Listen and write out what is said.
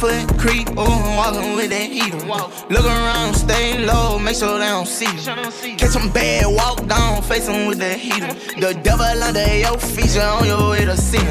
foot creep, oh, I'm walking with that heater. Look around, stay low, make sure they don't see you. Catch some bad, walk down, face them with that heater. The devil under your feet, you on your way to see.